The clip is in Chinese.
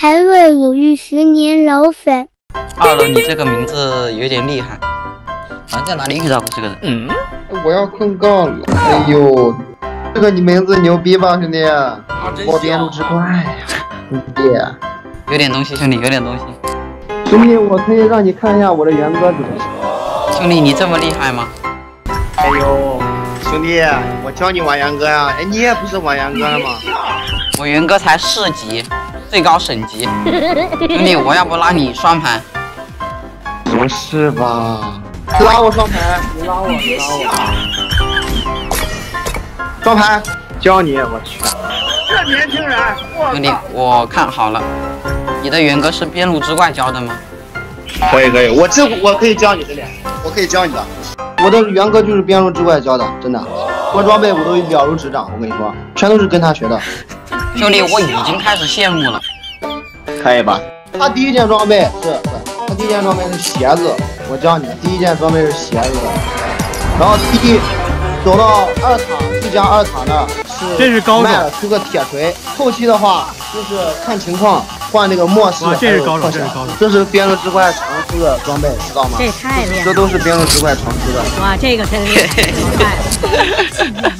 排位鲁豫十年老粉。二楼，你这个名字有点厉害，好像在哪里遇到过这个人。嗯，我要控告了。哎呦，这个你名字牛逼吧，兄弟？我边路之怪呀，兄弟。有点东西，兄弟，有点东西。兄弟，我可以让你看一下我的元歌子。兄弟，你这么厉害吗？哎呦，兄弟，我教你玩元歌呀。哎，你也不是玩元歌的吗？我元歌才四级，最高省级。兄弟，我要不拉你双排？不是吧？拉我双排，你拉我，你拉我。双排，教你，我去。这年轻人，兄弟，我看好了。你的元歌是边路之怪教的吗？可以可以，我这我可以教你的脸，我可以教你的。我的元歌就是边路之怪教的，真的。我装备我都了如指掌，我跟你说，全都是跟他学的。兄弟，我已经开始羡慕了。可以吧？他第一件装备是，他第一件装备是鞋子，我教你，第一件装备是鞋子。然后第一走到二塔，即将二塔那是这是高手，出个铁锤。后期的话就是看情况。换那个末世，这是高手，这是高手，这是边路之怪常出的装备，知道吗？这太厉害，这都是边路之怪常出的。哇，这个真厉害！